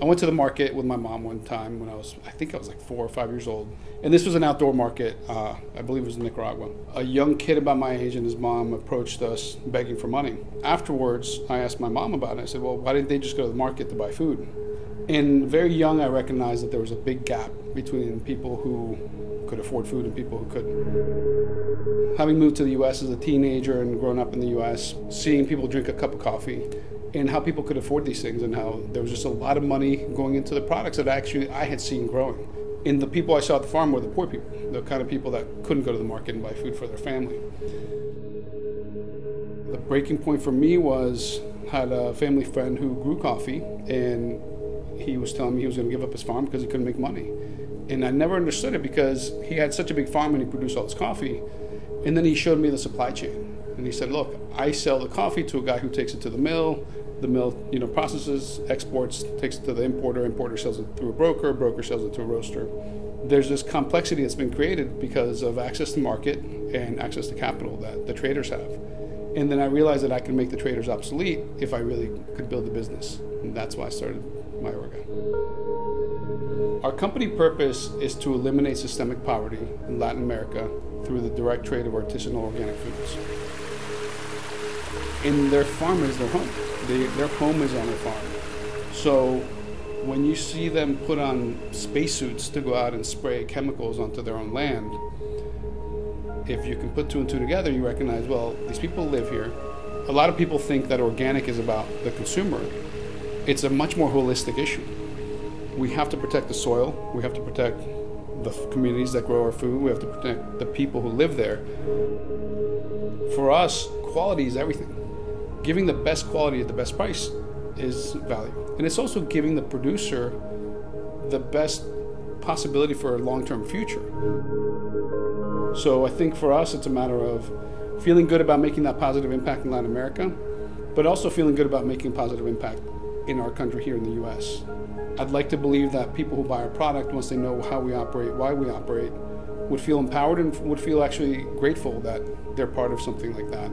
I went to the market with my mom one time when I was, I think I was like four or five years old. And this was an outdoor market, uh, I believe it was in Nicaragua. A young kid about my age and his mom approached us begging for money. Afterwards, I asked my mom about it. I said, well, why didn't they just go to the market to buy food? And very young, I recognized that there was a big gap between people who could afford food and people who couldn't. Having moved to the US as a teenager and grown up in the US, seeing people drink a cup of coffee and how people could afford these things and how there was just a lot of money going into the products that actually I had seen growing. And the people I saw at the farm were the poor people, the kind of people that couldn't go to the market and buy food for their family. The breaking point for me was had a family friend who grew coffee and he was telling me he was going to give up his farm because he couldn't make money. And I never understood it because he had such a big farm and he produced all this coffee. And then he showed me the supply chain. And he said, look, I sell the coffee to a guy who takes it to the mill. The mill, you know, processes, exports, takes it to the importer. Importer sells it through a broker. Broker sells it to a roaster. There's this complexity that's been created because of access to market and access to capital that the traders have. And then I realized that I could make the traders obsolete if I really could build the business. And that's why I started. Our company purpose is to eliminate systemic poverty in Latin America through the direct trade of artisanal organic foods. And their farm is their home. They, their home is on their farm. So when you see them put on spacesuits to go out and spray chemicals onto their own land, if you can put two and two together, you recognize, well, these people live here. A lot of people think that organic is about the consumer. It's a much more holistic issue. We have to protect the soil. We have to protect the communities that grow our food. We have to protect the people who live there. For us, quality is everything. Giving the best quality at the best price is value. And it's also giving the producer the best possibility for a long term future. So I think for us, it's a matter of feeling good about making that positive impact in Latin America, but also feeling good about making positive impact in our country here in the US. I'd like to believe that people who buy our product, once they know how we operate, why we operate, would feel empowered and would feel actually grateful that they're part of something like that.